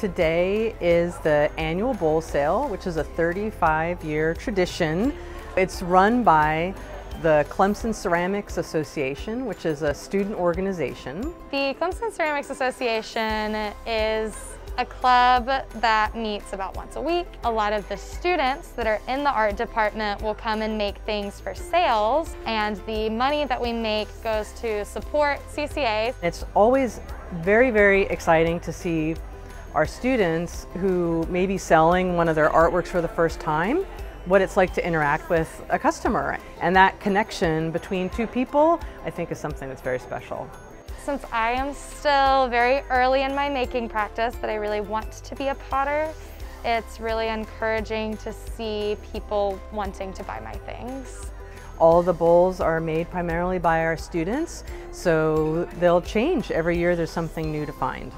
Today is the annual bowl sale, which is a 35 year tradition. It's run by the Clemson Ceramics Association, which is a student organization. The Clemson Ceramics Association is a club that meets about once a week. A lot of the students that are in the art department will come and make things for sales and the money that we make goes to support CCA. It's always very, very exciting to see our students who may be selling one of their artworks for the first time, what it's like to interact with a customer. And that connection between two people, I think is something that's very special. Since I am still very early in my making practice, but I really want to be a potter, it's really encouraging to see people wanting to buy my things. All the bowls are made primarily by our students, so they'll change every year. There's something new to find.